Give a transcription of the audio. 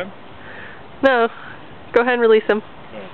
him? No. Go ahead and release him. Let.